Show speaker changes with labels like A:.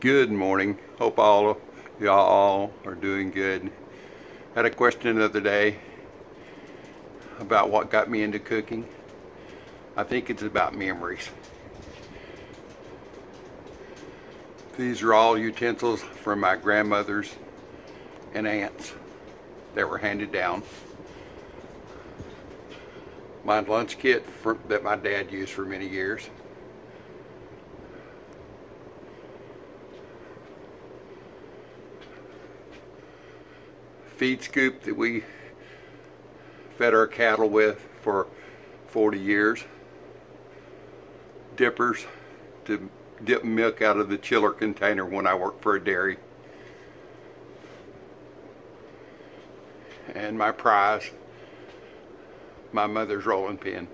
A: Good morning. Hope all y'all are doing good. Had a question the other day about what got me into cooking. I think it's about memories. These are all utensils from my grandmothers and aunts that were handed down. My lunch kit that my dad used for many years. Feed scoop that we fed our cattle with for 40 years. Dippers to dip milk out of the chiller container when I worked for a dairy. And my prize, my mother's rolling pin.